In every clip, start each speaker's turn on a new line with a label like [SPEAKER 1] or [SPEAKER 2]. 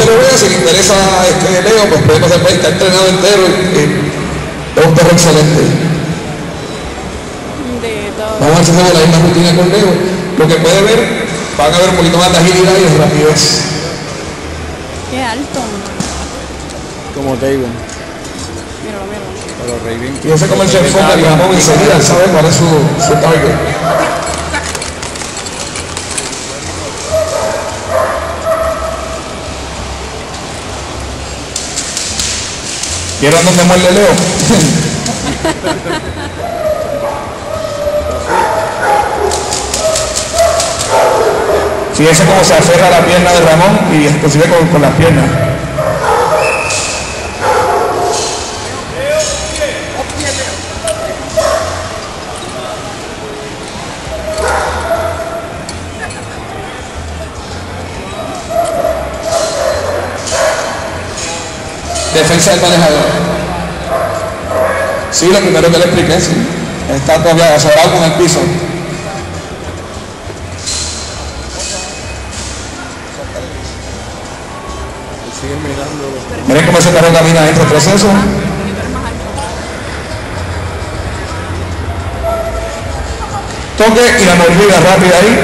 [SPEAKER 1] usted lo vea, si le interesa este Leo, pues por ahí, está entrenado entero y, y es un perro excelente. Vamos a hacemos la misma rutina con Leo. Lo que puede ver, van a ver un poquito más de agilidad y de rapidez.
[SPEAKER 2] Qué alto.
[SPEAKER 3] Como David.
[SPEAKER 2] Míralo, míralo.
[SPEAKER 3] Pero Raven.
[SPEAKER 1] Y ese como el se enfoca el Ramón enseguida, sabe cuál es su, su target. ¿Vieron dónde muerde Leo? Fíjense cómo se aferra la pierna de Ramón y inclusive con, con las piernas. Defensa del manejador. Sí, lo primero que le expliqué, sí. Está todavía asegurado con el piso. Miren cómo ese carro camina dentro del proceso. Toque y la mordida rápida ahí.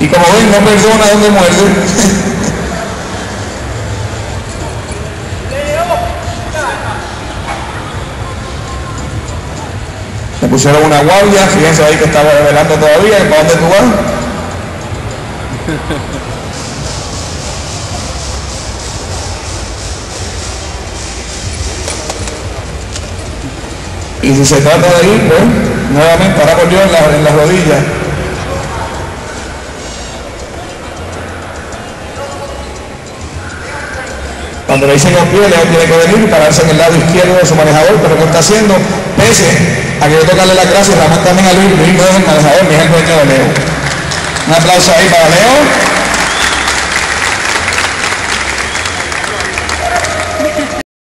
[SPEAKER 1] Y como ven, no perdona dónde muerde. pusieron una guardia, fíjense ahí que estaba revelando todavía, ¿para dónde tú vas? Y si se trata de ir, pues, nuevamente, ahora Dios en, en las rodillas. Cuando le dicen los pies, Leo tiene que venir y pararse en el lado izquierdo de su manejador, pero ¿qué está haciendo? Pese a que yo tocarle la clase y Ramón también a Luis, Luis manejador, ni es el de Leo. Un aplauso ahí para Leo.